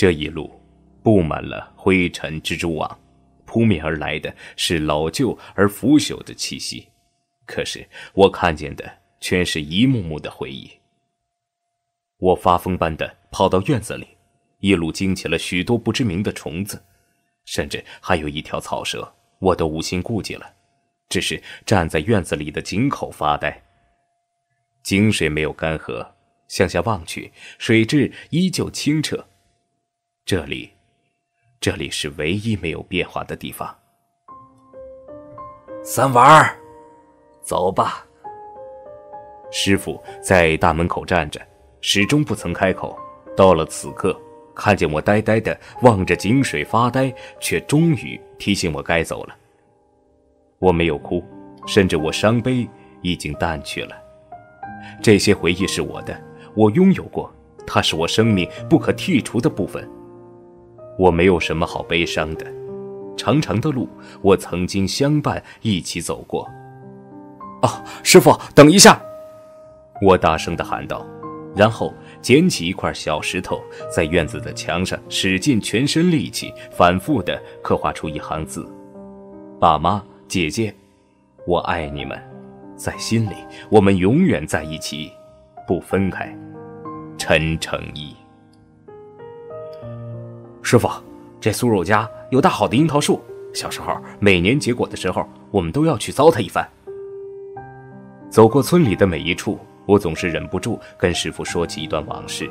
这一路布满了灰尘蜘蛛网，扑面而来的是老旧而腐朽的气息。可是我看见的全是一幕幕的回忆。我发疯般的跑到院子里，一路惊起了许多不知名的虫子，甚至还有一条草蛇，我都无心顾及了，只是站在院子里的井口发呆。井水没有干涸，向下望去，水质依旧清澈。这里，这里是唯一没有变化的地方。三娃儿。走吧。师傅在大门口站着，始终不曾开口。到了此刻，看见我呆呆的望着井水发呆，却终于提醒我该走了。我没有哭，甚至我伤悲已经淡去了。这些回忆是我的，我拥有过，它是我生命不可剔除的部分。我没有什么好悲伤的，长长的路，我曾经相伴一起走过。哦，师傅，等一下！我大声的喊道，然后捡起一块小石头，在院子的墙上使尽全身力气，反复的刻画出一行字：“爸妈，姐姐，我爱你们，在心里，我们永远在一起，不分开。”陈诚意。师傅，这苏肉家有大好的樱桃树，小时候每年结果的时候，我们都要去糟蹋一番。走过村里的每一处，我总是忍不住跟师傅说起一段往事。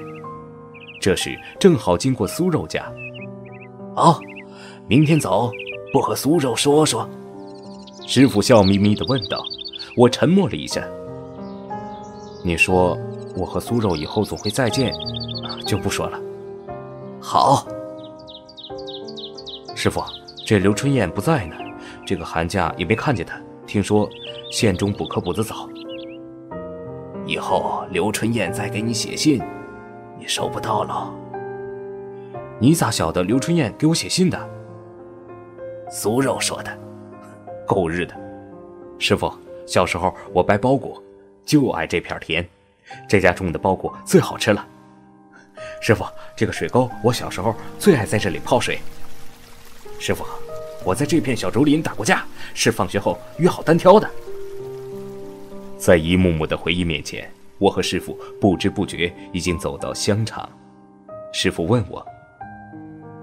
这时正好经过苏肉家，哦，明天走，不和苏肉说说？师傅笑眯眯地问道。我沉默了一下。你说我和苏肉以后总会再见，就不说了。好。师傅，这刘春燕不在呢，这个寒假也没看见她。听说县中补课补得早，以后刘春燕再给你写信，你收不到了。你咋晓得刘春燕给我写信的？苏肉说的，狗日的！师傅，小时候我掰包谷，就爱这片田，这家种的包谷最好吃了。师傅，这个水沟我小时候最爱在这里泡水。师傅。我在这片小竹林打过架，是放学后约好单挑的。在一幕幕的回忆面前，我和师傅不知不觉已经走到香场。师傅问我：“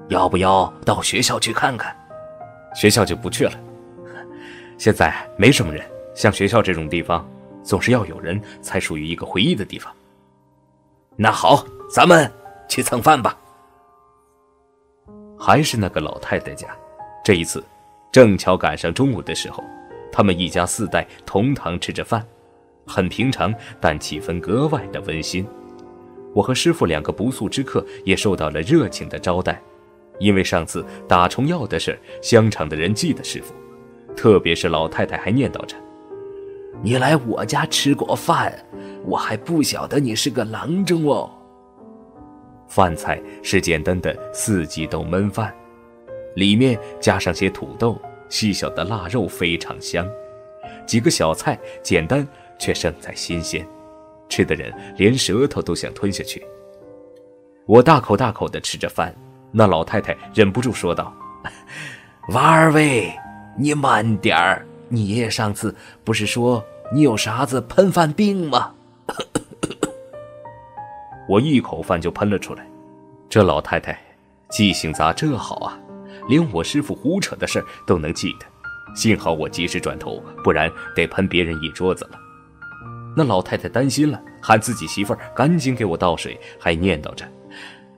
要不要到学校去看看？”学校就不去了。现在没什么人，像学校这种地方，总是要有人才属于一个回忆的地方。那好，咱们去蹭饭吧。还是那个老太太家。这一次，正巧赶上中午的时候，他们一家四代同堂吃着饭，很平常，但气氛格外的温馨。我和师傅两个不速之客也受到了热情的招待，因为上次打虫药的事，香场的人记得师傅，特别是老太太还念叨着：“你来我家吃过饭，我还不晓得你是个郎中哦。”饭菜是简单的四季豆焖饭。里面加上些土豆，细小的腊肉非常香，几个小菜简单却胜在新鲜，吃的人连舌头都想吞下去。我大口大口地吃着饭，那老太太忍不住说道：“娃儿喂，你慢点儿，你爷爷上次不是说你有啥子喷饭病吗？”我一口饭就喷了出来，这老太太记性咋这好啊？连我师傅胡扯的事都能记得，幸好我及时转头，不然得喷别人一桌子了。那老太太担心了，喊自己媳妇儿赶紧给我倒水，还念叨着：“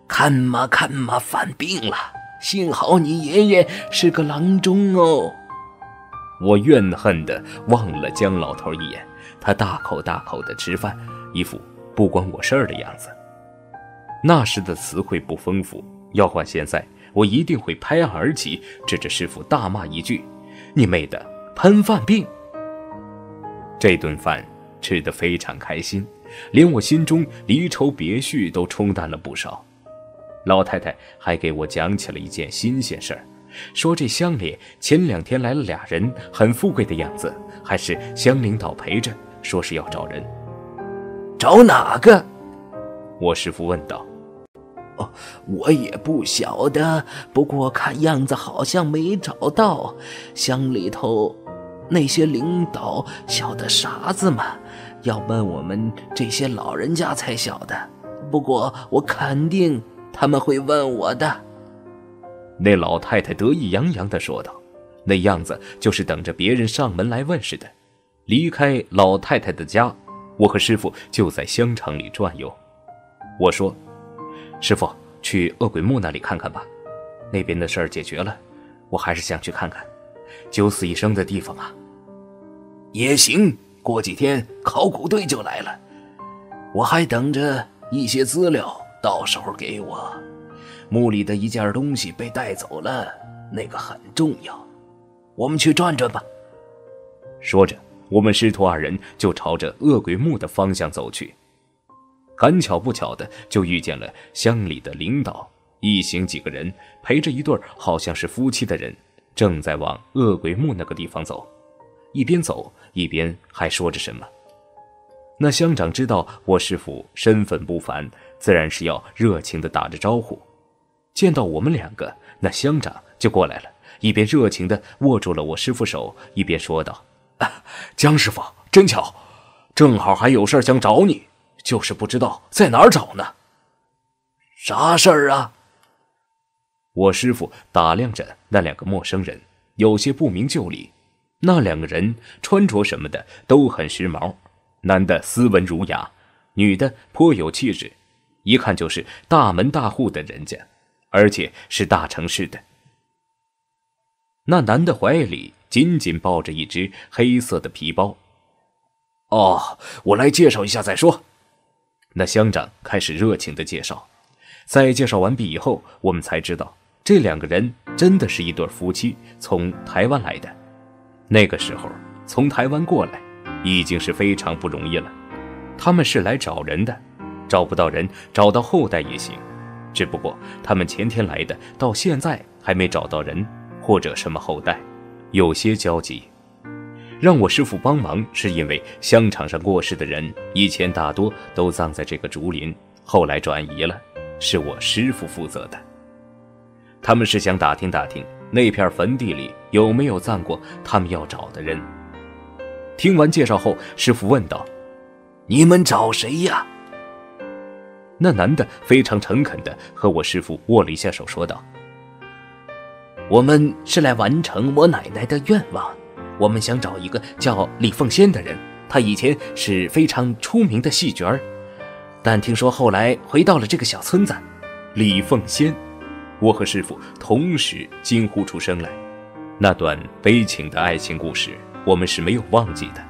看嘛看嘛，犯病了！幸好你爷爷是个郎中哦。”我怨恨地望了姜老头一眼，他大口大口地吃饭，一副不关我事儿的样子。那时的词汇不丰富，要换现在。我一定会拍案而起，指着师傅大骂一句：“你妹的，喷饭病！”这顿饭吃得非常开心，连我心中离愁别绪都冲淡了不少。老太太还给我讲起了一件新鲜事儿，说这乡里前两天来了俩人，很富贵的样子，还是乡领导陪着，说是要找人。找哪个？我师傅问道。我也不晓得，不过看样子好像没找到。乡里头那些领导晓得啥子嘛？要问我们这些老人家才晓得。不过我肯定他们会问我的。那老太太得意洋洋地说道，那样子就是等着别人上门来问似的。离开老太太的家，我和师傅就在香肠里转悠。我说。师傅，去恶鬼墓那里看看吧，那边的事儿解决了，我还是想去看看，九死一生的地方啊。也行，过几天考古队就来了，我还等着一些资料，到时候给我。墓里的一件东西被带走了，那个很重要，我们去转转吧。说着，我们师徒二人就朝着恶鬼墓的方向走去。赶巧不巧的就遇见了乡里的领导一行几个人陪着一对好像是夫妻的人，正在往恶鬼墓那个地方走，一边走一边还说着什么。那乡长知道我师傅身份不凡，自然是要热情的打着招呼。见到我们两个，那乡长就过来了，一边热情的握住了我师傅手，一边说道：“江师傅，真巧，正好还有事想找你。”就是不知道在哪儿找呢。啥事儿啊？我师傅打量着那两个陌生人，有些不明就里。那两个人穿着什么的都很时髦，男的斯文儒雅，女的颇有气质，一看就是大门大户的人家，而且是大城市的。那男的怀里紧紧抱着一只黑色的皮包。哦，我来介绍一下再说。那乡长开始热情的介绍，在介绍完毕以后，我们才知道这两个人真的是一对夫妻，从台湾来的。那个时候从台湾过来，已经是非常不容易了。他们是来找人的，找不到人，找到后代也行。只不过他们前天来的，到现在还没找到人或者什么后代，有些焦急。让我师傅帮忙，是因为香场上过世的人以前大多都葬在这个竹林，后来转移了，是我师傅负责的。他们是想打听打听那片坟地里有没有葬过他们要找的人。听完介绍后，师傅问道：“你们找谁呀？”那男的非常诚恳地和我师傅握了一下手，说道：“我们是来完成我奶奶的愿望。”我们想找一个叫李凤仙的人，他以前是非常出名的戏角儿，但听说后来回到了这个小村子。李凤仙，我和师傅同时惊呼出声来。那段悲情的爱情故事，我们是没有忘记的。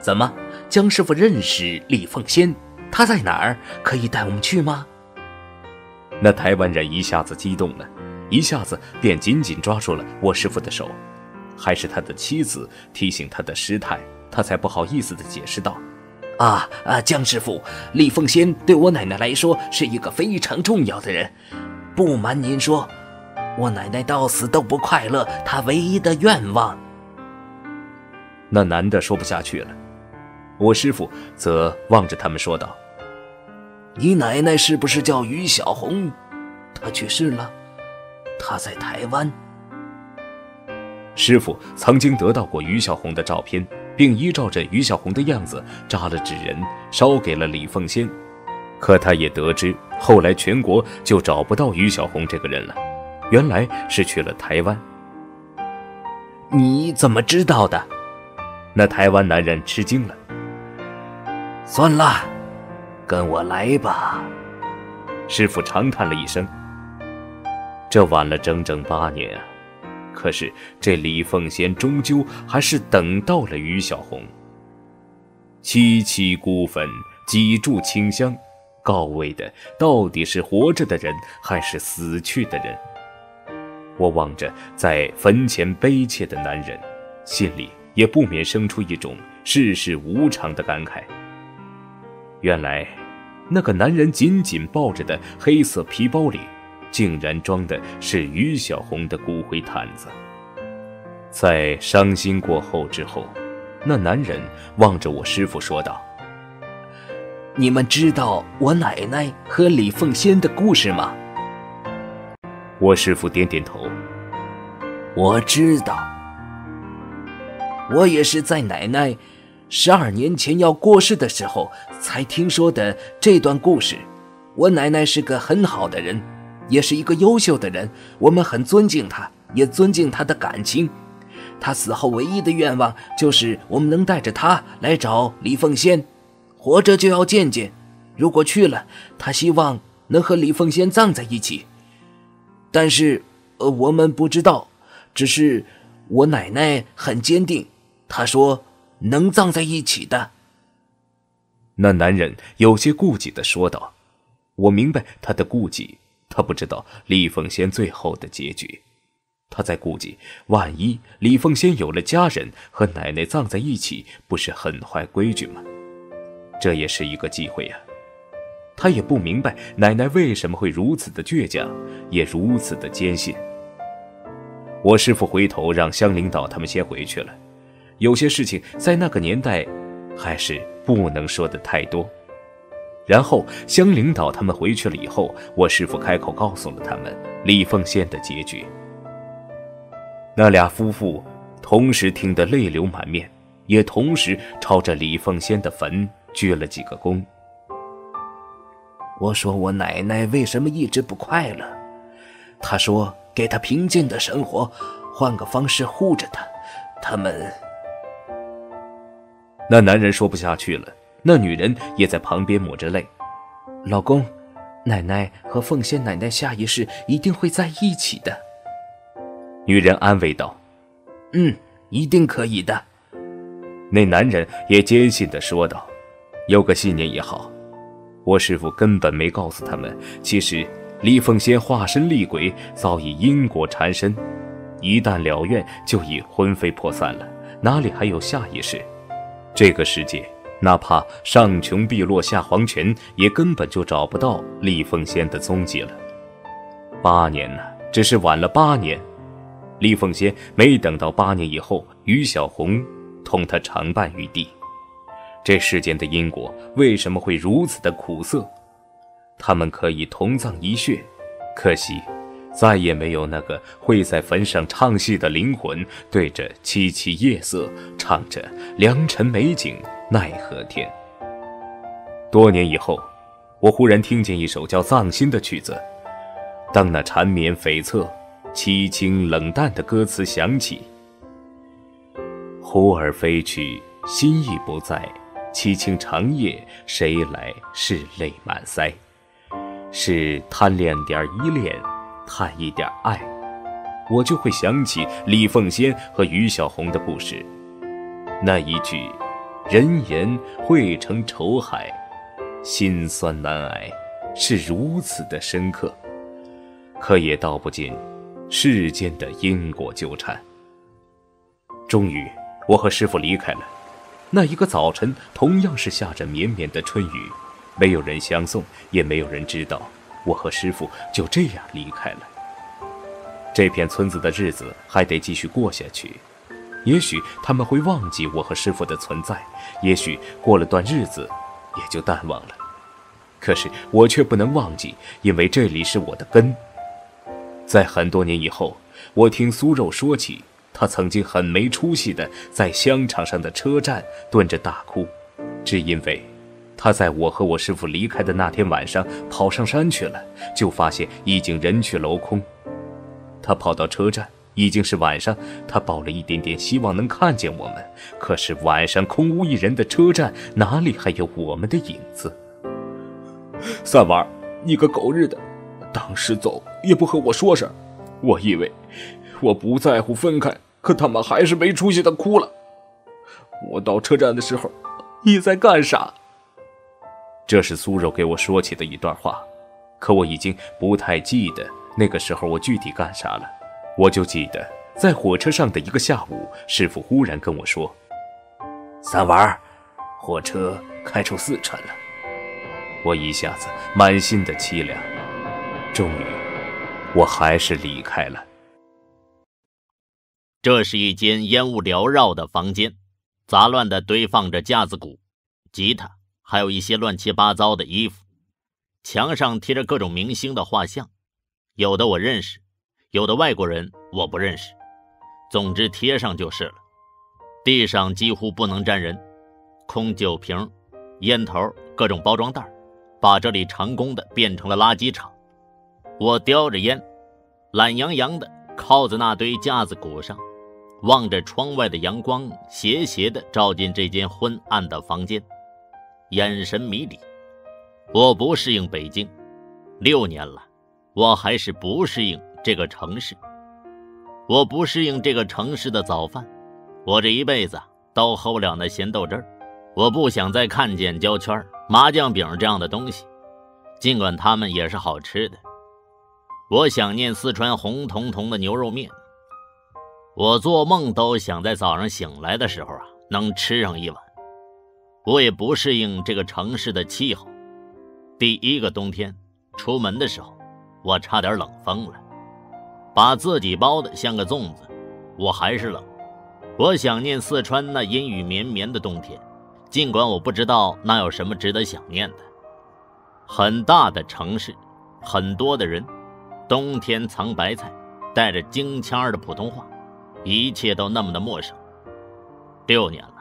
怎么，江师傅认识李凤仙？他在哪儿？可以带我们去吗？那台湾人一下子激动了，一下子便紧紧抓住了我师傅的手。还是他的妻子提醒他的失态，他才不好意思的解释道：“啊啊，江师傅，李凤仙对我奶奶来说是一个非常重要的人。不瞒您说，我奶奶到死都不快乐，她唯一的愿望。”那男的说不下去了，我师傅则望着他们说道：“你奶奶是不是叫于小红？她去世了，她在台湾。”师傅曾经得到过于小红的照片，并依照着于小红的样子扎了纸人，烧给了李凤仙。可他也得知，后来全国就找不到于小红这个人了，原来是去了台湾。你怎么知道的？那台湾男人吃惊了。算了，跟我来吧。师傅长叹了一声。这晚了整整八年啊。可是，这李凤仙终究还是等到了于小红。凄凄孤坟，几柱清香，告慰的到底是活着的人，还是死去的人？我望着在坟前悲切的男人，心里也不免生出一种世事无常的感慨。原来，那个男人紧紧抱着的黑色皮包里。竟然装的是于小红的骨灰坛子。在伤心过后之后，那男人望着我师傅说道：“你们知道我奶奶和李凤仙的故事吗？我师傅点点头。我知道，我也是在奶奶十二年前要过世的时候才听说的这段故事。我奶奶是个很好的人，也是一个优秀的人，我们很尊敬她，也尊敬她的感情。她死后唯一的愿望就是我们能带着她来找李凤仙，活着就要见见。如果去了，她希望能和李凤仙葬在一起。但是，呃，我们不知道。只是我奶奶很坚定，她说能葬在一起的。那男人有些顾忌的说道：“我明白他的顾忌，他不知道李凤仙最后的结局。他在顾忌，万一李凤仙有了家人和奶奶葬在一起，不是很坏规矩吗？这也是一个机会呀。他也不明白奶奶为什么会如此的倔强，也如此的坚信。”我师傅回头让乡领导他们先回去了，有些事情在那个年代，还是不能说的太多。然后乡领导他们回去了以后，我师傅开口告诉了他们李凤仙的结局。那俩夫妇同时听得泪流满面，也同时朝着李凤仙的坟鞠了几个躬。我说我奶奶为什么一直不快乐？他说。给她平静的生活，换个方式护着她。他们，那男人说不下去了，那女人也在旁边抹着泪。老公，奶奶和凤仙奶奶下一世一定会在一起的。女人安慰道：“嗯，一定可以的。”那男人也坚信的说道：“有个信念也好。”我师傅根本没告诉他们，其实。李凤仙化身厉鬼，早已因果缠身，一旦了愿，就已魂飞魄散了，哪里还有下一世？这个世界，哪怕上穷碧落下黄泉，也根本就找不到李凤仙的踪迹了。八年呢，只是晚了八年。李凤仙没等到八年以后，于小红同他长伴于地。这世间的因果为什么会如此的苦涩？他们可以同葬一穴，可惜，再也没有那个会在坟上唱戏的灵魂，对着凄凄夜色唱着“良辰美景奈何天”。多年以后，我忽然听见一首叫《葬心》的曲子，当那缠绵悱恻、凄清冷淡的歌词响起：“忽而飞去，心意不在，凄清长夜，谁来拭泪满腮？”是贪恋点依恋，贪一点爱，我就会想起李凤仙和于小红的故事。那一句“人言汇成愁海，心酸难挨”，是如此的深刻，可也道不尽世间的因果纠缠。终于，我和师傅离开了。那一个早晨，同样是下着绵绵的春雨。没有人相送，也没有人知道，我和师傅就这样离开了。这片村子的日子还得继续过下去，也许他们会忘记我和师傅的存在，也许过了段日子，也就淡忘了。可是我却不能忘记，因为这里是我的根。在很多年以后，我听苏肉说起，他曾经很没出息的在香场上的车站蹲着大哭，只因为。他在我和我师傅离开的那天晚上跑上山去了，就发现已经人去楼空。他跑到车站，已经是晚上。他抱了一点点希望能看见我们，可是晚上空无一人的车站，哪里还有我们的影子？三娃，你个狗日的，当时走也不和我说声。我以为我不在乎分开，可他们还是没出息的哭了。我到车站的时候，你在干啥？这是苏柔给我说起的一段话，可我已经不太记得那个时候我具体干啥了。我就记得在火车上的一个下午，师傅忽然跟我说：“三娃，火车开出四川了。”我一下子满心的凄凉。终于，我还是离开了。这是一间烟雾缭绕的房间，杂乱的堆放着架子鼓、吉他。还有一些乱七八糟的衣服，墙上贴着各种明星的画像，有的我认识，有的外国人我不认识，总之贴上就是了。地上几乎不能站人，空酒瓶、烟头、各种包装袋，把这里成功的变成了垃圾场。我叼着烟，懒洋洋的靠在那堆架子鼓上。望着窗外的阳光，斜斜的照进这间昏暗的房间，眼神迷离。我不适应北京，六年了，我还是不适应这个城市。我不适应这个城市的早饭，我这一辈子都喝不了那咸豆汁儿。我不想再看见焦圈、麻酱饼这样的东西，尽管它们也是好吃的。我想念四川红彤彤的牛肉面。我做梦都想在早上醒来的时候啊，能吃上一碗。我也不适应这个城市的气候。第一个冬天，出门的时候，我差点冷疯了，把自己包的像个粽子。我还是冷。我想念四川那阴雨绵绵的冬天，尽管我不知道那有什么值得想念的。很大的城市，很多的人，冬天藏白菜，带着京腔的普通话。一切都那么的陌生。六年了，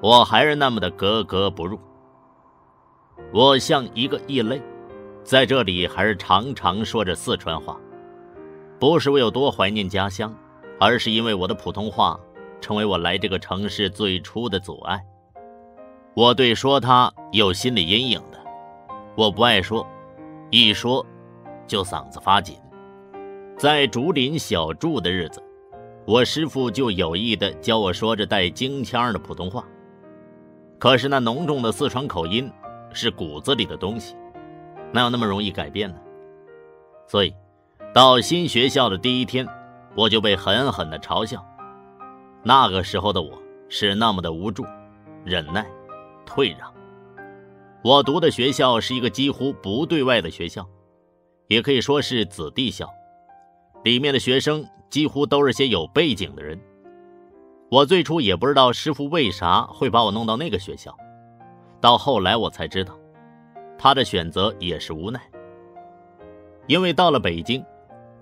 我还是那么的格格不入。我像一个异类，在这里还是常常说着四川话。不是我有多怀念家乡，而是因为我的普通话成为我来这个城市最初的阻碍。我对说它有心理阴影的，我不爱说，一说就嗓子发紧。在竹林小住的日子。我师傅就有意的教我说着带京腔的普通话，可是那浓重的四川口音是骨子里的东西，哪有那么容易改变呢？所以，到新学校的第一天，我就被狠狠的嘲笑。那个时候的我是那么的无助、忍耐、退让。我读的学校是一个几乎不对外的学校，也可以说是子弟校，里面的学生。几乎都是些有背景的人。我最初也不知道师傅为啥会把我弄到那个学校，到后来我才知道，他的选择也是无奈。因为到了北京，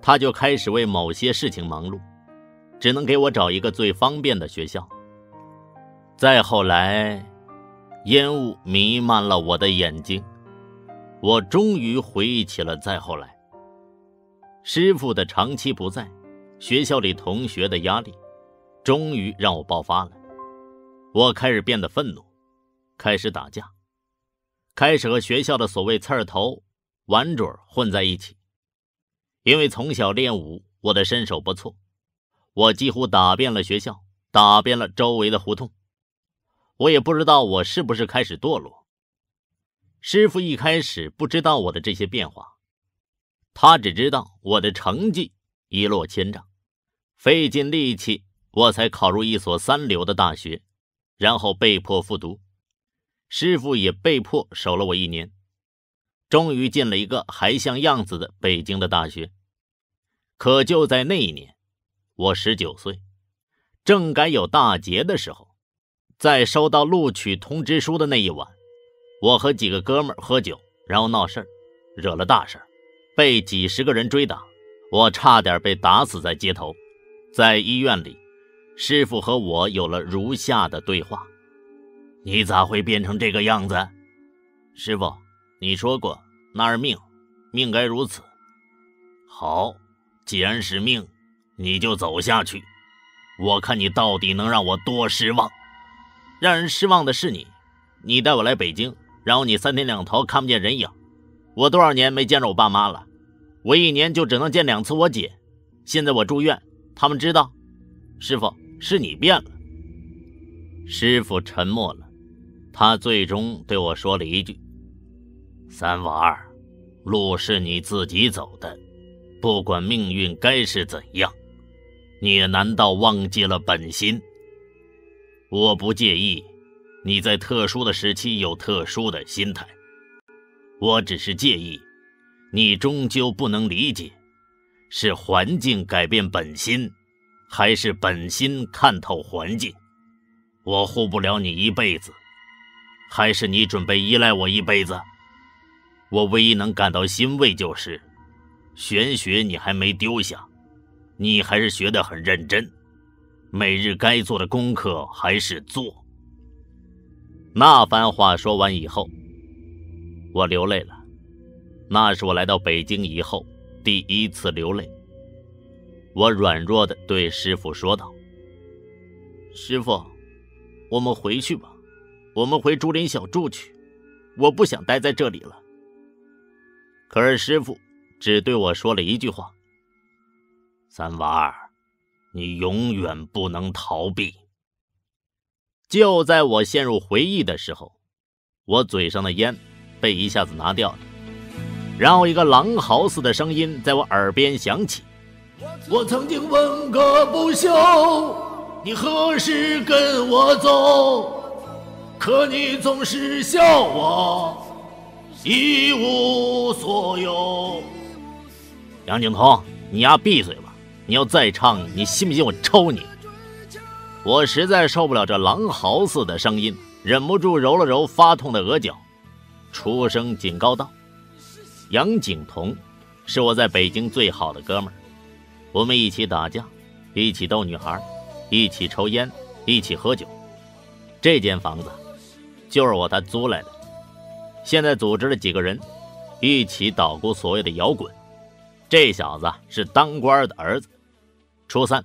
他就开始为某些事情忙碌，只能给我找一个最方便的学校。再后来，烟雾弥漫了我的眼睛，我终于回忆起了再后来，师傅的长期不在。学校里同学的压力，终于让我爆发了。我开始变得愤怒，开始打架，开始和学校的所谓刺儿头、玩准混在一起。因为从小练武，我的身手不错，我几乎打遍了学校，打遍了周围的胡同。我也不知道我是不是开始堕落。师傅一开始不知道我的这些变化，他只知道我的成绩一落千丈。费尽力气，我才考入一所三流的大学，然后被迫复读，师傅也被迫守了我一年，终于进了一个还像样子的北京的大学。可就在那一年，我十九岁，正该有大节的时候，在收到录取通知书的那一晚，我和几个哥们喝酒，然后闹事惹了大事被几十个人追打，我差点被打死在街头。在医院里，师傅和我有了如下的对话：“你咋会变成这个样子？”师傅，你说过那是命，命该如此。好，既然是命，你就走下去。我看你到底能让我多失望。让人失望的是你，你带我来北京，然后你三天两头看不见人影。我多少年没见着我爸妈了，我一年就只能见两次我姐。现在我住院。他们知道，师傅是你变了。师傅沉默了，他最终对我说了一句：“三娃儿，路是你自己走的，不管命运该是怎样，你也难道忘记了本心？我不介意你在特殊的时期有特殊的心态，我只是介意你终究不能理解。”是环境改变本心，还是本心看透环境？我护不了你一辈子，还是你准备依赖我一辈子？我唯一能感到欣慰就是，玄学你还没丢下，你还是学得很认真，每日该做的功课还是做。那番话说完以后，我流泪了。那是我来到北京以后第一次流泪。我软弱的对师傅说道：“师傅，我们回去吧，我们回竹林小住去，我不想待在这里了。”可是师傅只对我说了一句话：“三娃儿，你永远不能逃避。”就在我陷入回忆的时候，我嘴上的烟被一下子拿掉了，然后一个狼嚎似的声音在我耳边响起。我曾经问个不休，你何时跟我走？可你总是笑我一无所有。杨景彤，你丫闭嘴吧！你要再唱，你信不信我抽你？我实在受不了这狼嚎似的声音，忍不住揉了揉发痛的额角，出声警告道：“杨景彤，是我在北京最好的哥们儿。”我们一起打架，一起逗女孩，一起抽烟，一起喝酒。这间房子就是我他租来的。现在组织了几个人，一起捣鼓所谓的摇滚。这小子是当官的儿子，初三，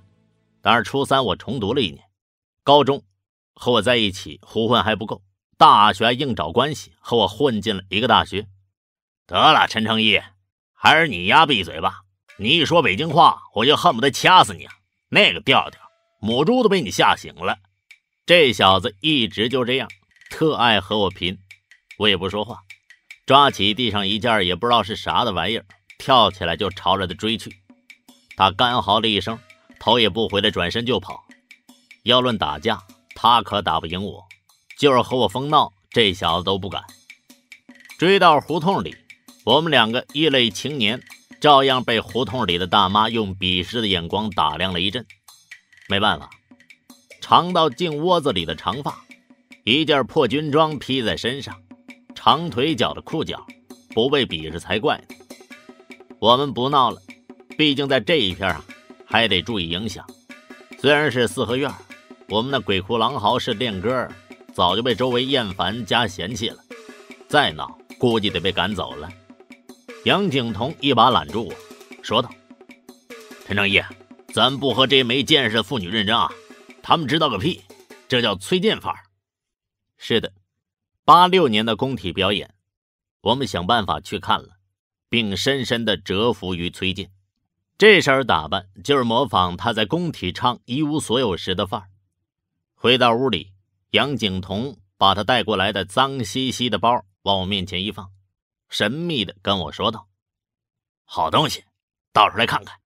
当然初三我重读了一年。高中和我在一起胡混还不够，大学硬找关系和我混进了一个大学。得了，陈成义，还是你丫闭嘴吧。你一说北京话，我就恨不得掐死你啊！那个调调，母猪都被你吓醒了。这小子一直就这样，特爱和我贫。我也不说话，抓起地上一件也不知道是啥的玩意儿，跳起来就朝着他追去。他干嚎了一声，头也不回的转身就跑。要论打架，他可打不赢我，就是和我疯闹，这小子都不敢。追到胡同里，我们两个异类青年。照样被胡同里的大妈用鄙视的眼光打量了一阵。没办法，长到颈窝子里的长发，一件破军装披在身上，长腿脚的裤脚，不被鄙视才怪呢。我们不闹了，毕竟在这一片啊，还得注意影响。虽然是四合院，我们那鬼哭狼嚎式练歌，早就被周围厌烦加嫌弃了。再闹，估计得被赶走了。杨景彤一把揽住我，说道：“陈正义，咱不和这没见识的妇女认真啊！他们知道个屁，这叫崔健范儿。”是的，八六年的工体表演，我们想办法去看了，并深深的折服于崔健。这身打扮就是模仿他在工体唱《一无所有》时的范儿。回到屋里，杨景彤把他带过来的脏兮兮的包往我面前一放。神秘的跟我说道：“好东西，倒出来看看。”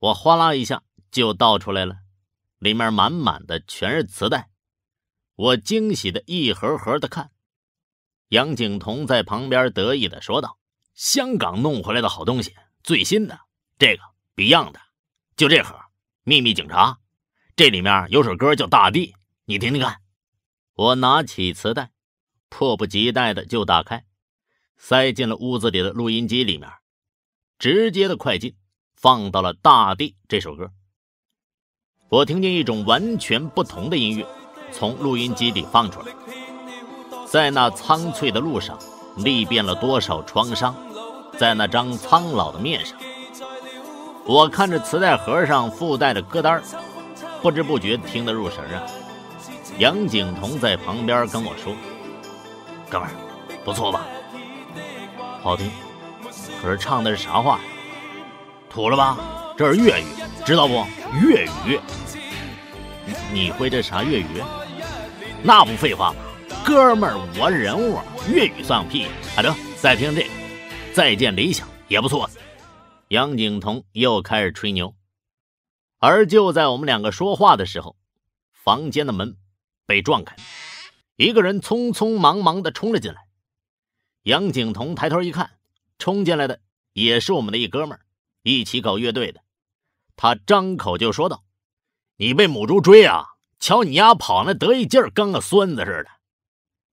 我哗啦一下就倒出来了，里面满满的全是磁带。我惊喜的一盒盒的看。杨景彤在旁边得意的说道：“香港弄回来的好东西，最新的，这个 Beyond 的，就这盒。秘密警察，这里面有首歌叫《大地》，你听听看。”我拿起磁带，迫不及待的就打开。塞进了屋子里的录音机里面，直接的快进，放到了《大地》这首歌。我听见一种完全不同的音乐从录音机里放出来，在那苍翠的路上，历遍了多少创伤，在那张苍老的面上。我看着磁带盒上附带的歌单，不知不觉听得入神啊。杨景彤在旁边跟我说：“哥们儿，不错吧？”好听，可是唱的是啥话呀？土了吧？这是粤语，知道不？粤语。你会这啥粤语？那不废话吗？哥们儿，我人物，粤语算个屁！啊，得，再听这个，再见理想也不错。杨景彤又开始吹牛，而就在我们两个说话的时候，房间的门被撞开，一个人匆匆忙忙的冲了进来。杨景彤抬头一看，冲进来的也是我们的一哥们儿，一起搞乐队的。他张口就说道：“你被母猪追啊？瞧你丫跑那得意劲儿，跟个孙子似的。”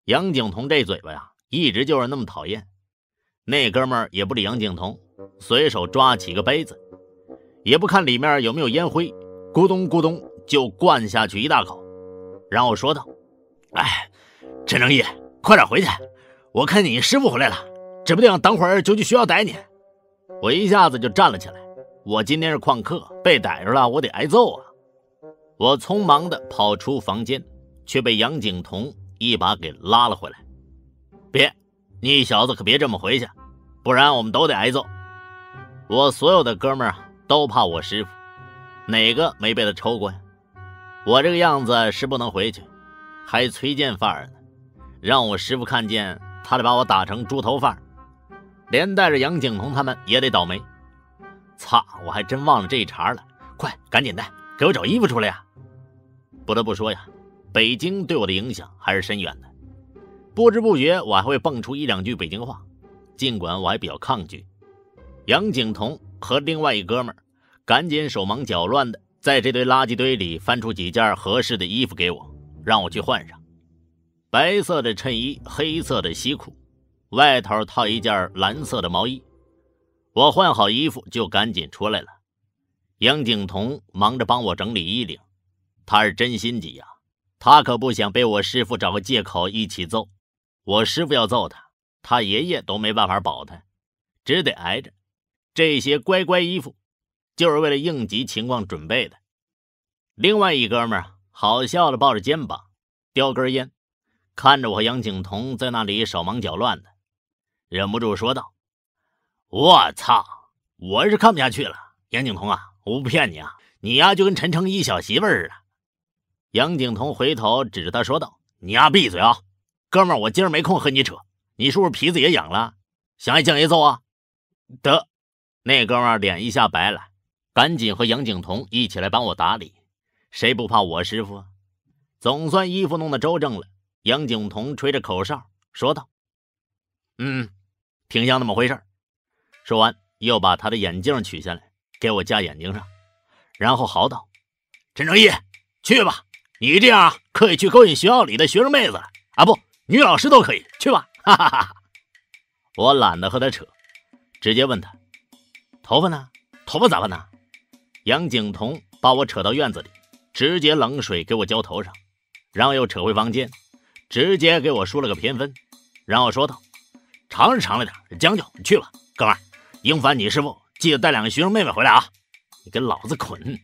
杨景彤这嘴巴呀，一直就是那么讨厌。那哥们儿也不理杨景彤，随手抓起个杯子，也不看里面有没有烟灰，咕咚咕咚就灌下去一大口，然后说道：“哎，陈正义，快点回去，我看你师傅回来了，指不定等会儿就去学校逮你。”我一下子就站了起来，我今天是旷课，被逮着了，我得挨揍啊！我匆忙的跑出房间，却被杨景彤一把给拉了回来。别，你小子可别这么回去，不然我们都得挨揍。我所有的哥们儿啊，都怕我师傅，哪个没被他抽过呀？我这个样子是不能回去，还崔健范儿呢，让我师傅看见，他得把我打成猪头范儿，连带着杨景彤他们也得倒霉。操，我还真忘了这一茬了，快，赶紧的，给我找衣服出来呀！不得不说呀，北京对我的影响还是深远的。不知不觉，我还会蹦出一两句北京话，尽管我还比较抗拒。杨景彤和另外一哥们儿赶紧手忙脚乱的在这堆垃圾堆里翻出几件合适的衣服给我，让我去换上。白色的衬衣，黑色的西裤，外头套一件蓝色的毛衣。我换好衣服就赶紧出来了。杨景彤忙着帮我整理衣领。他是真心急呀，他可不想被我师傅找个借口一起揍。我师傅要揍他，他爷爷都没办法保他，只得挨着。这些乖乖衣服，就是为了应急情况准备的。另外一哥们儿好笑的抱着肩膀，叼根烟，看着我和杨景彤在那里手忙脚乱的，忍不住说道：“我操，我是看不下去了，杨景彤啊，我不骗你啊，你呀就跟陈诚一小媳妇似的。”杨景彤回头指着他说道：“你丫闭嘴啊，哥们儿，我今儿没空和你扯。你是不是皮子也痒了？想挨酱爷揍啊？”得，那哥们儿脸一下白了，赶紧和杨景彤一起来帮我打理。谁不怕我师傅啊？总算衣服弄得周正了。杨景彤吹着口哨说道：“嗯，挺像那么回事。”说完，又把他的眼镜取下来给我架眼睛上，然后嚎道：“陈正义，去吧。”你这样可以去勾引学校里的学生妹子了啊！不，女老师都可以去吧。哈哈哈！我懒得和他扯，直接问他：“头发呢？头发咋办呢？”杨景彤把我扯到院子里，直接冷水给我浇头上，然后又扯回房间，直接给我梳了个偏分，然后说道：“长是长了点，将就，去吧，哥们儿。英凡你师傅，记得带两个学生妹妹回来啊！你给老子滚！”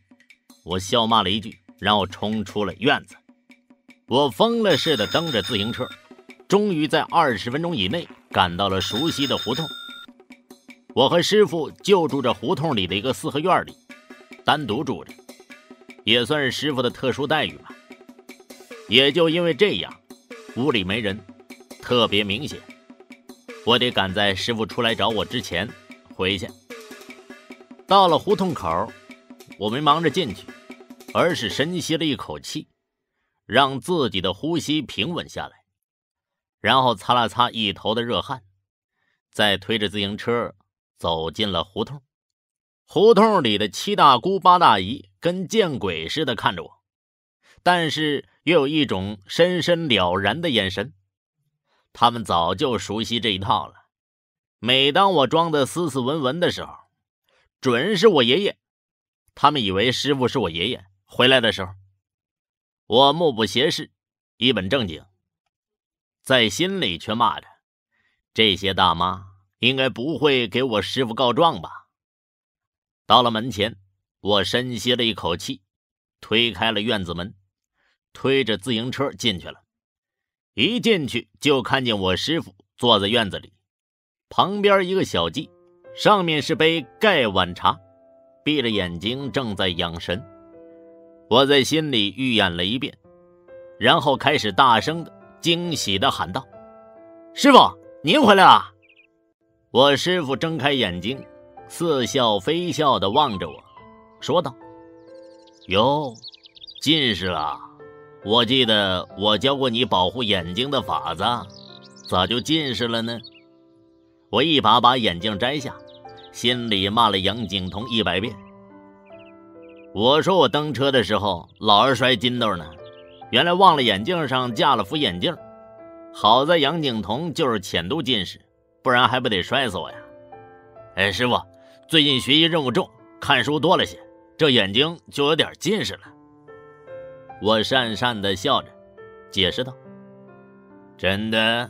我笑骂了一句。然后冲出了院子，我疯了似的蹬着自行车，终于在二十分钟以内赶到了熟悉的胡同。我和师傅就住着胡同里的一个四合院里，单独住着，也算是师傅的特殊待遇吧。也就因为这样，屋里没人，特别明显。我得赶在师傅出来找我之前回去。到了胡同口，我没忙着进去。而是深吸了一口气，让自己的呼吸平稳下来，然后擦了擦一头的热汗，再推着自行车走进了胡同。胡同里的七大姑八大姨跟见鬼似的看着我，但是又有一种深深了然的眼神。他们早就熟悉这一套了。每当我装的斯斯文文的时候，准是我爷爷。他们以为师傅是我爷爷。回来的时候，我目不斜视，一本正经，在心里却骂着：“这些大妈应该不会给我师傅告状吧？”到了门前，我深吸了一口气，推开了院子门，推着自行车进去了。一进去就看见我师傅坐在院子里，旁边一个小鸡，上面是杯盖碗茶，闭着眼睛正在养神。我在心里预演了一遍，然后开始大声的、惊喜的喊道：“师傅，您回来了！”我师傅睁开眼睛，似笑非笑的望着我，说道：“哟，近视了？我记得我教过你保护眼睛的法子，咋就近视了呢？”我一把把眼镜摘下，心里骂了杨景彤一百遍。我说我蹬车的时候老是摔筋斗呢，原来忘了眼镜上架了副眼镜，好在杨景彤就是浅度近视，不然还不得摔死我呀！哎，师傅，最近学习任务重，看书多了些，这眼睛就有点近视了。我讪讪的笑着，解释道：“真的？”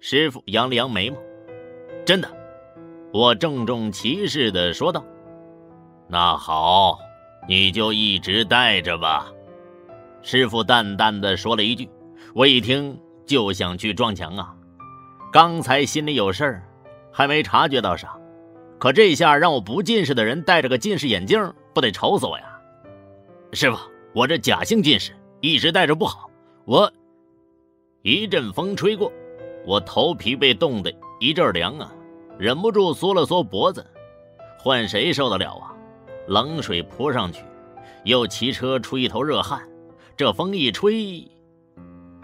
师傅扬了扬眉毛：“真的。”我郑重其事的说道：“那好，你就一直带着吧。”师傅淡淡的说了一句，我一听就想去撞墙啊！刚才心里有事儿，还没察觉到啥，可这下让我不近视的人戴着个近视眼镜，不得愁死我呀！师傅，我这假性近视一直戴着不好，我一阵风吹过，我头皮被冻得一阵凉啊，忍不住缩了缩脖子，换谁受得了啊？冷水泼上去，又骑车出一头热汗。这风一吹，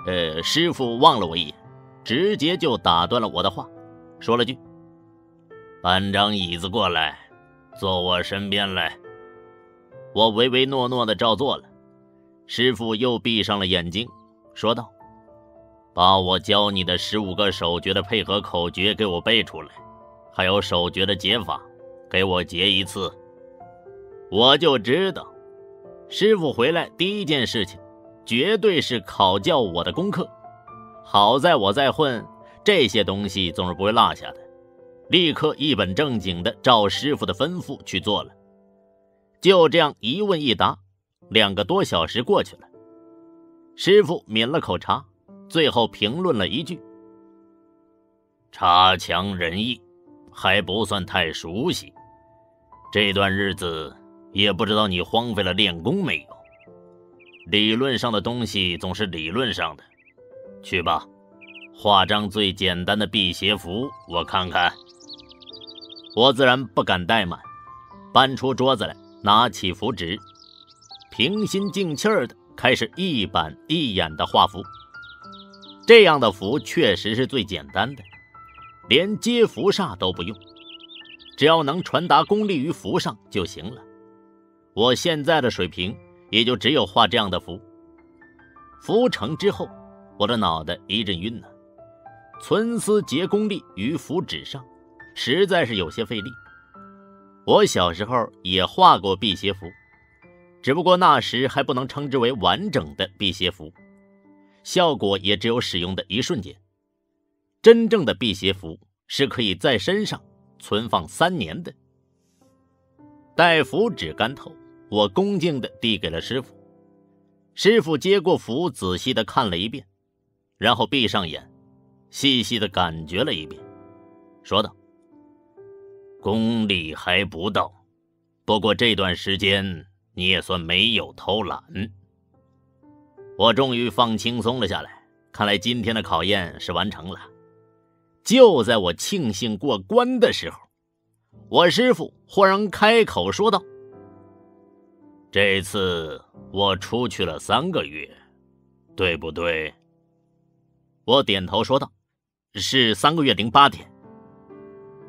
呃，师傅望了我一眼，直接就打断了我的话，说了句：“搬张椅子过来，坐我身边来。”我唯唯诺诺的照做了。师傅又闭上了眼睛，说道：“把我教你的十五个手诀的配合口诀给我背出来，还有手诀的解法，给我解一次。”我就知道。师傅回来第一件事情，绝对是考教我的功课。好在我在混，这些东西总是不会落下的。立刻一本正经的照师傅的吩咐去做了。就这样一问一答，两个多小时过去了。师傅抿了口茶，最后评论了一句：“差强人意，还不算太熟悉。这段日子。”也不知道你荒废了练功没有？理论上的东西总是理论上的，去吧，画张最简单的辟邪符，我看看。我自然不敢怠慢，搬出桌子来，拿起符纸，平心静气儿的开始一板一眼的画符。这样的符确实是最简单的，连接符煞都不用，只要能传达功力于符上就行了。我现在的水平也就只有画这样的符。符成之后，我的脑袋一阵晕呢。存思结功力于符纸上，实在是有些费力。我小时候也画过辟邪符，只不过那时还不能称之为完整的辟邪符，效果也只有使用的一瞬间。真正的辟邪符是可以在身上存放三年的。待符纸干透。我恭敬地递给了师傅，师傅接过符，仔细地看了一遍，然后闭上眼，细细地感觉了一遍，说道：“功力还不到，不过这段时间你也算没有偷懒。”我终于放轻松了下来，看来今天的考验是完成了。就在我庆幸过关的时候，我师傅忽然开口说道。这次我出去了三个月，对不对？我点头说道：“是三个月零八天。”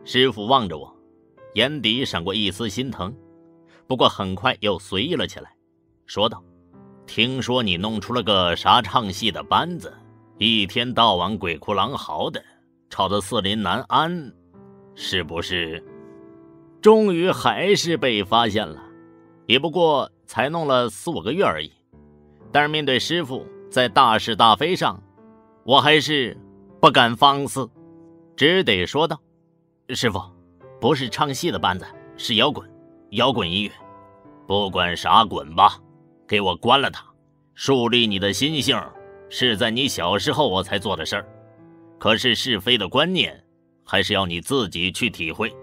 师傅望着我，眼底闪过一丝心疼，不过很快又随意了起来，说道：“听说你弄出了个啥唱戏的班子，一天到晚鬼哭狼嚎的，吵得四邻难安，是不是？终于还是被发现了。”也不过才弄了四五个月而已，但是面对师傅在大是大非上，我还是不敢放肆，只得说道：“师傅，不是唱戏的班子，是摇滚，摇滚音乐，不管啥滚吧，给我关了它。树立你的心性是在你小时候我才做的事儿，可是是非的观念还是要你自己去体会，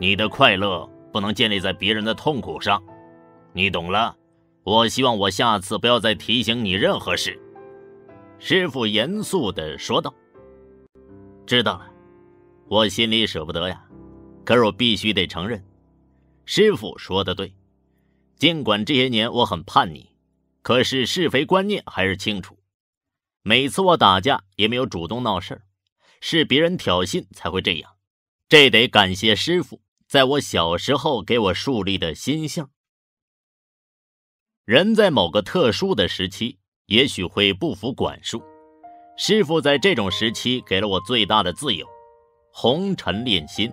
你的快乐不能建立在别人的痛苦上。”你懂了，我希望我下次不要再提醒你任何事。”师傅严肃地说道。“知道了。”我心里舍不得呀，可是我必须得承认，师傅说的对。尽管这些年我很叛逆，可是是非观念还是清楚。每次我打架也没有主动闹事儿，是别人挑衅才会这样。这得感谢师傅在我小时候给我树立的心性。人在某个特殊的时期，也许会不服管束，师傅在这种时期给了我最大的自由，红尘练心，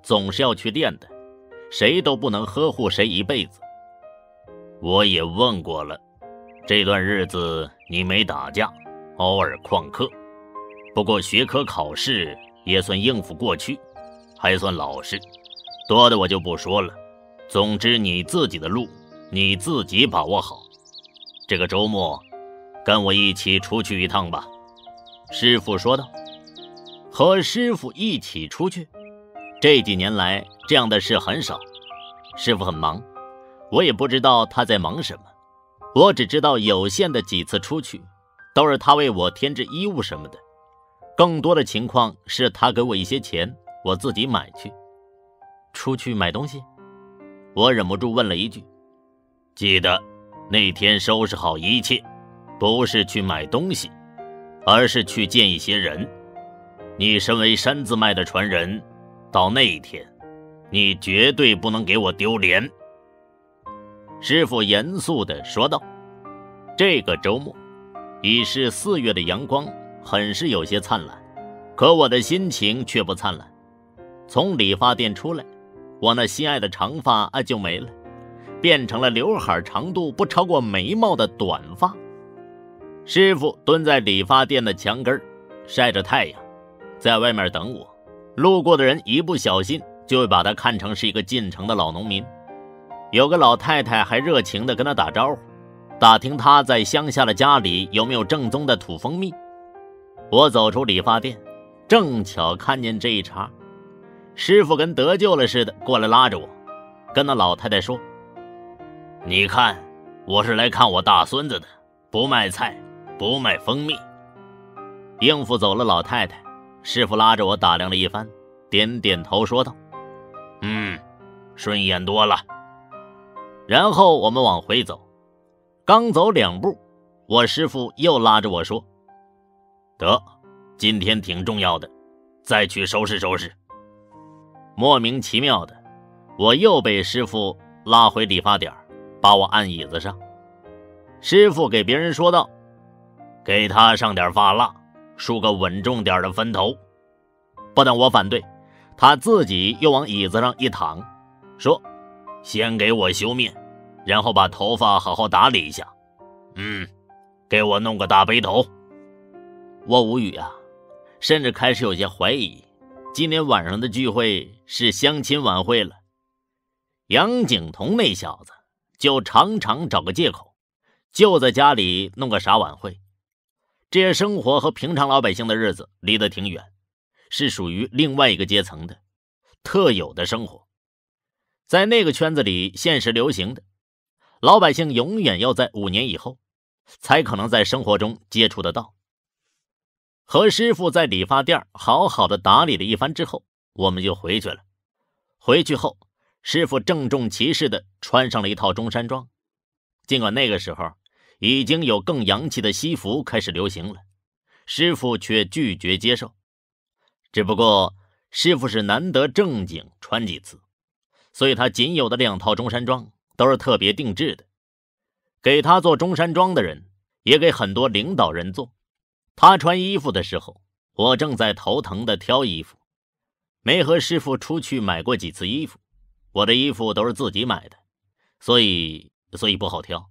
总是要去练的，谁都不能呵护谁一辈子。我也问过了，这段日子你没打架，偶尔旷课，不过学科考试也算应付过去，还算老实，多的我就不说了。总之你自己的路，你自己把握好。这个周末，跟我一起出去一趟吧。师傅说道：“和师傅一起出去，这几年来这样的事很少。师傅很忙，我也不知道他在忙什么。我只知道有限的几次出去，都是他为我添置衣物什么的。更多的情况是他给我一些钱，我自己买去。出去买东西，我忍不住问了一句：记得那天收拾好一切，不是去买东西。”而是去见一些人。你身为山字脉的传人，到那一天，你绝对不能给我丢脸。”师傅严肃地说道。这个周末，已是四月的阳光，很是有些灿烂，可我的心情却不灿烂。从理发店出来，我那心爱的长发啊就没了，变成了刘海长度不超过眉毛的短发。师傅蹲在理发店的墙根晒着太阳，在外面等我。路过的人一不小心就会把他看成是一个进城的老农民。有个老太太还热情地跟他打招呼，打听他在乡下的家里有没有正宗的土蜂蜜。我走出理发店，正巧看见这一茬，师傅跟得救了似的过来拉着我，跟那老太太说：“你看，我是来看我大孙子的，不卖菜。”不卖蜂蜜，应付走了老太太。师傅拉着我打量了一番，点点头说道：“嗯，顺眼多了。”然后我们往回走，刚走两步，我师傅又拉着我说：“得，今天挺重要的，再去收拾收拾。”莫名其妙的，我又被师傅拉回理发点，把我按椅子上。师傅给别人说道。给他上点发蜡，梳个稳重点的分头。不等我反对，他自己又往椅子上一躺，说：“先给我修面，然后把头发好好打理一下。嗯，给我弄个大背头。”我无语啊，甚至开始有些怀疑，今天晚上的聚会是相亲晚会了。杨景彤那小子就常常找个借口，就在家里弄个啥晚会。这些生活和平常老百姓的日子离得挺远，是属于另外一个阶层的特有的生活。在那个圈子里，现实流行的老百姓永远要在五年以后才可能在生活中接触得到。和师傅在理发店好好的打理了一番之后，我们就回去了。回去后，师傅郑重其事的穿上了一套中山装，尽管那个时候。已经有更洋气的西服开始流行了，师傅却拒绝接受。只不过师傅是难得正经穿几次，所以他仅有的两套中山装都是特别定制的。给他做中山装的人，也给很多领导人做。他穿衣服的时候，我正在头疼的挑衣服，没和师傅出去买过几次衣服。我的衣服都是自己买的，所以所以不好挑。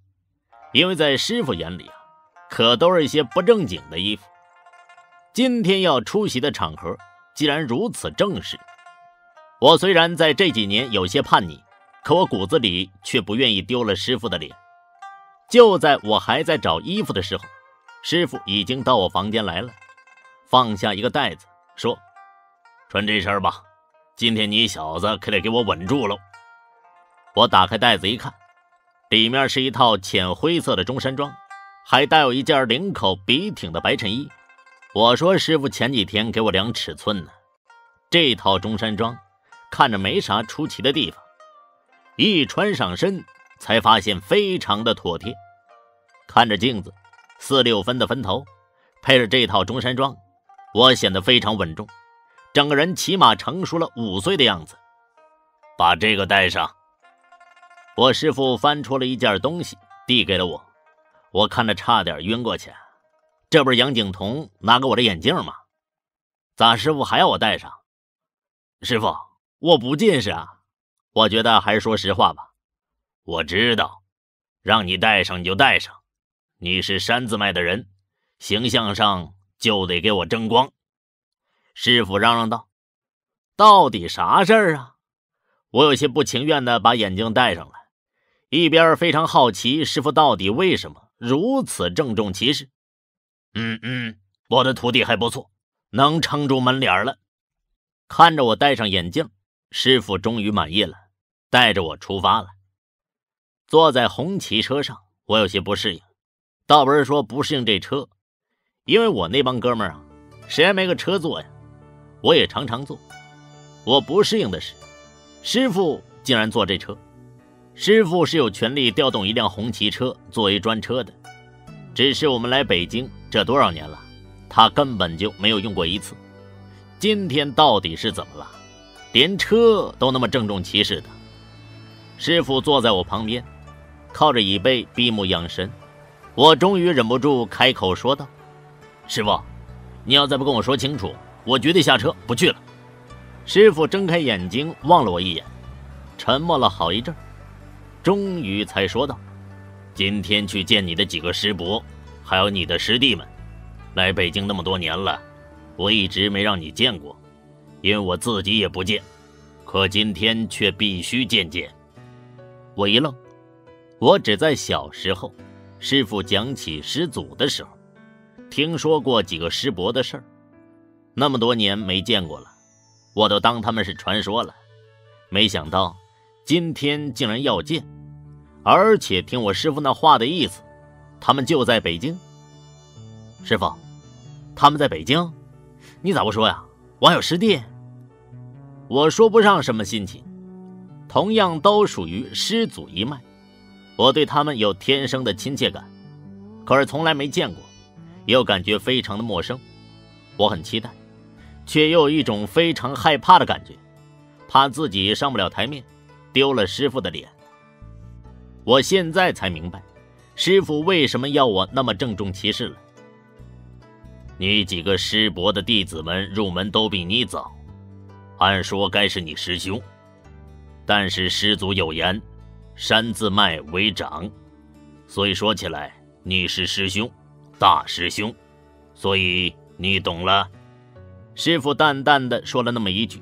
因为在师傅眼里啊，可都是一些不正经的衣服。今天要出席的场合，既然如此正式，我虽然在这几年有些叛逆，可我骨子里却不愿意丢了师傅的脸。就在我还在找衣服的时候，师傅已经到我房间来了，放下一个袋子，说：“穿这身吧，今天你小子可得给我稳住喽。”我打开袋子一看。里面是一套浅灰色的中山装，还带有一件领口笔挺的白衬衣。我说：“师傅前几天给我量尺寸呢，这套中山装看着没啥出奇的地方，一穿上身才发现非常的妥帖。看着镜子，四六分的分头，配着这套中山装，我显得非常稳重，整个人起码成熟了五岁的样子。把这个带上。”我师傅翻出了一件东西，递给了我。我看着差点晕过去。这不是杨景彤拿给我的眼镜吗？咋师傅还要我戴上？师傅，我不近视啊。我觉得还是说实话吧。我知道，让你戴上你就戴上。你是山字脉的人，形象上就得给我争光。师傅嚷嚷道：“到底啥事儿啊？”我有些不情愿的把眼镜戴上了，一边非常好奇师傅到底为什么如此郑重其事。嗯嗯，我的徒弟还不错，能撑住门脸了。看着我戴上眼镜，师傅终于满意了，带着我出发了。坐在红旗车上，我有些不适应，倒不是说不适应这车，因为我那帮哥们儿啊，谁还没个车坐呀？我也常常坐。我不适应的是，师傅竟然坐这车。师傅是有权利调动一辆红旗车作为专车的。只是我们来北京这多少年了，他根本就没有用过一次。今天到底是怎么了？连车都那么郑重其事的。师傅坐在我旁边，靠着椅背闭目养神。我终于忍不住开口说道：“师傅，你要再不跟我说清楚，我绝对下车不去了。”师傅睁开眼睛望了我一眼，沉默了好一阵，终于才说道。今天去见你的几个师伯，还有你的师弟们。来北京那么多年了，我一直没让你见过，因为我自己也不见。可今天却必须见见。我一愣，我只在小时候，师傅讲起师祖的时候，听说过几个师伯的事儿。那么多年没见过了，我都当他们是传说了。没想到今天竟然要见。而且听我师傅那话的意思，他们就在北京。师傅，他们在北京，你咋不说呀？我还有师弟，我说不上什么心情。同样都属于师祖一脉，我对他们有天生的亲切感，可是从来没见过，又感觉非常的陌生。我很期待，却又有一种非常害怕的感觉，怕自己上不了台面，丢了师傅的脸。我现在才明白，师傅为什么要我那么郑重其事了。你几个师伯的弟子们入门都比你早，按说该是你师兄，但是师祖有言，山字脉为长，所以说起来你是师兄，大师兄，所以你懂了。师傅淡淡的说了那么一句，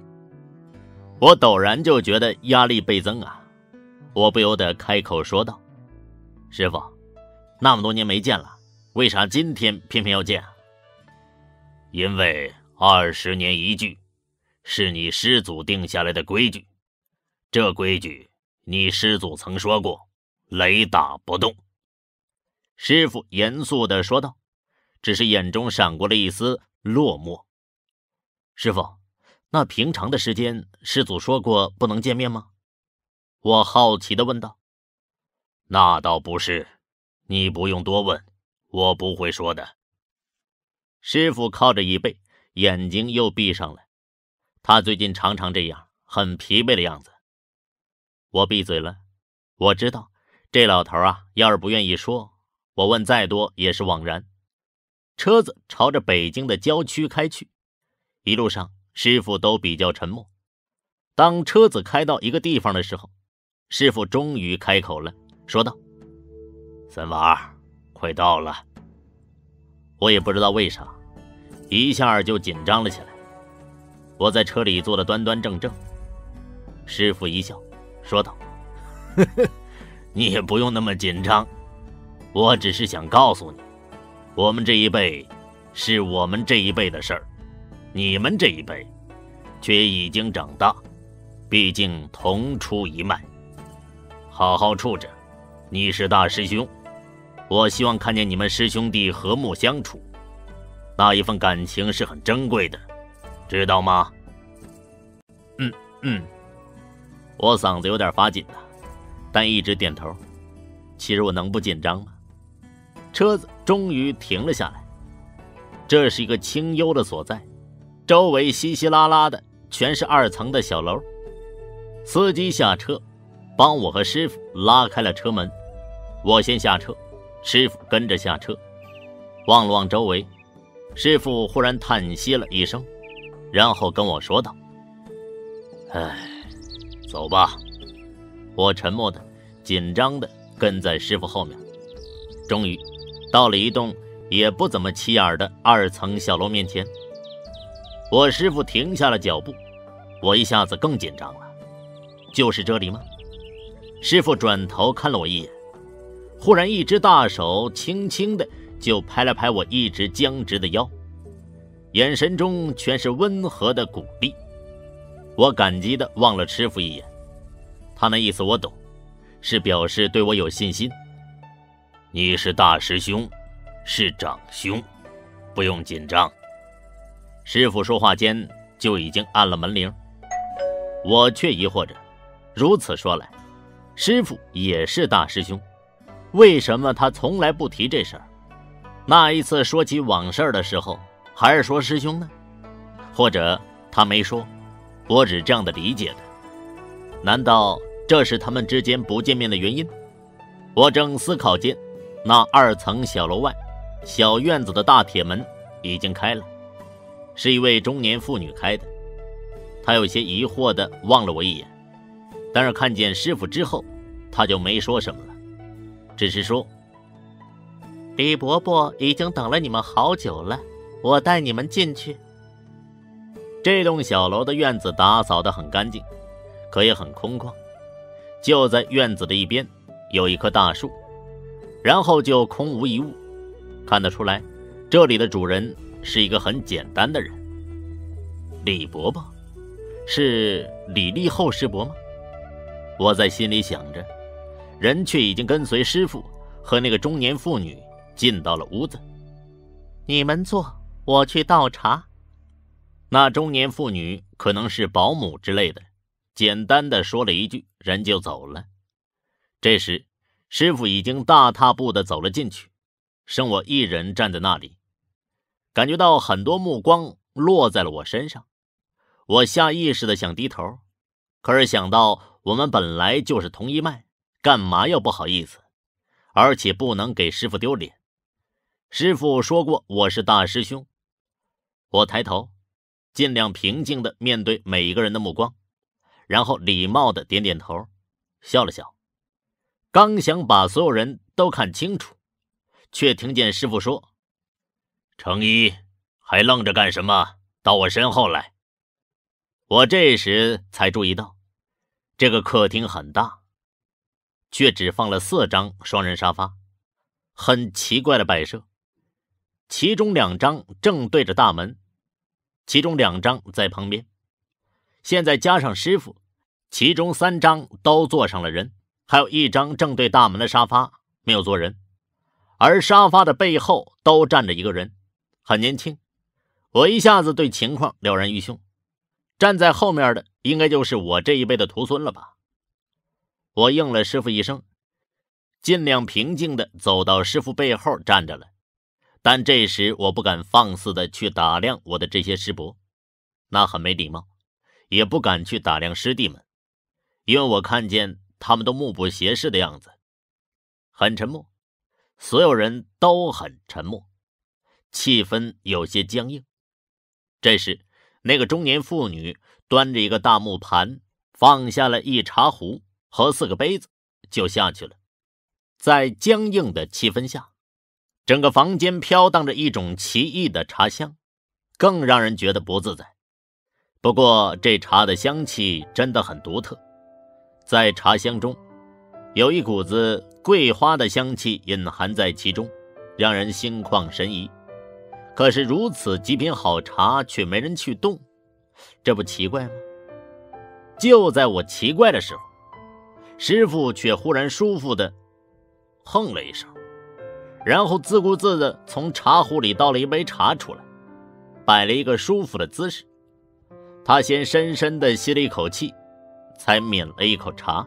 我陡然就觉得压力倍增啊。我不由得开口说道：“师傅，那么多年没见了，为啥今天偏偏要见？因为二十年一聚，是你师祖定下来的规矩。这规矩，你师祖曾说过，雷打不动。”师傅严肃地说道，只是眼中闪过了一丝落寞。师傅，那平常的时间，师祖说过不能见面吗？我好奇地问道：“那倒不是，你不用多问，我不会说的。”师傅靠着椅背，眼睛又闭上了。他最近常常这样，很疲惫的样子。我闭嘴了。我知道这老头啊，要是不愿意说，我问再多也是枉然。车子朝着北京的郊区开去，一路上师傅都比较沉默。当车子开到一个地方的时候，师傅终于开口了，说道：“三娃，快到了。”我也不知道为啥，一下就紧张了起来。我在车里坐的端端正正。师傅一笑，说道：“呵呵，你也不用那么紧张，我只是想告诉你，我们这一辈是我们这一辈的事儿，你们这一辈却已经长大，毕竟同出一脉。”好好处着，你是大师兄，我希望看见你们师兄弟和睦相处，那一份感情是很珍贵的，知道吗？嗯嗯，我嗓子有点发紧了，但一直点头。其实我能不紧张吗？车子终于停了下来，这是一个清幽的所在，周围稀稀拉拉的全是二层的小楼。司机下车。帮我和师傅拉开了车门，我先下车，师傅跟着下车。望了望周围，师傅忽然叹息了一声，然后跟我说道：“哎，走吧。”我沉默的、紧张的跟在师傅后面。终于，到了一栋也不怎么起眼的二层小楼面前。我师傅停下了脚步，我一下子更紧张了。就是这里吗？师傅转头看了我一眼，忽然一只大手轻轻的就拍了拍我一直僵直的腰，眼神中全是温和的鼓励。我感激的望了师傅一眼，他那意思我懂，是表示对我有信心。你是大师兄，是长兄，不用紧张。师傅说话间就已经按了门铃，我却疑惑着：如此说来，师傅也是大师兄，为什么他从来不提这事儿？那一次说起往事的时候，还是说师兄呢？或者他没说，我只这样的理解的？难道这是他们之间不见面的原因？我正思考间。那二层小楼外，小院子的大铁门已经开了，是一位中年妇女开的。她有些疑惑地望了我一眼，但是看见师傅之后，她就没说什么了，只是说：“李伯伯已经等了你们好久了，我带你们进去。”这栋小楼的院子打扫得很干净，可也很空旷。就在院子的一边，有一棵大树。然后就空无一物，看得出来，这里的主人是一个很简单的人。李伯伯，是李立厚师伯吗？我在心里想着，人却已经跟随师傅和那个中年妇女进到了屋子。你们坐，我去倒茶。那中年妇女可能是保姆之类的，简单的说了一句，人就走了。这时。师傅已经大踏步的走了进去，剩我一人站在那里，感觉到很多目光落在了我身上。我下意识的想低头，可是想到我们本来就是同一脉，干嘛要不好意思？而且不能给师傅丢脸。师傅说过我是大师兄。我抬头，尽量平静的面对每一个人的目光，然后礼貌的点点头，笑了笑。刚想把所有人都看清楚，却听见师傅说：“程一，还愣着干什么？到我身后来。”我这时才注意到，这个客厅很大，却只放了四张双人沙发，很奇怪的摆设。其中两张正对着大门，其中两张在旁边。现在加上师傅，其中三张都坐上了人。还有一张正对大门的沙发没有坐人，而沙发的背后都站着一个人，很年轻。我一下子对情况了然于胸，站在后面的应该就是我这一辈的徒孙了吧？我应了师傅一声，尽量平静地走到师傅背后站着了。但这时我不敢放肆地去打量我的这些师伯，那很没礼貌；也不敢去打量师弟们，因为我看见。他们都目不斜视的样子，很沉默，所有人都很沉默，气氛有些僵硬。这时，那个中年妇女端着一个大木盘，放下了一茶壶和四个杯子，就下去了。在僵硬的气氛下，整个房间飘荡着一种奇异的茶香，更让人觉得不自在。不过，这茶的香气真的很独特。在茶香中，有一股子桂花的香气隐含在其中，让人心旷神怡。可是如此极品好茶却没人去动，这不奇怪吗？就在我奇怪的时候，师傅却忽然舒服的哼了一声，然后自顾自的从茶壶里倒了一杯茶出来，摆了一个舒服的姿势。他先深深的吸了一口气。才抿了一口茶，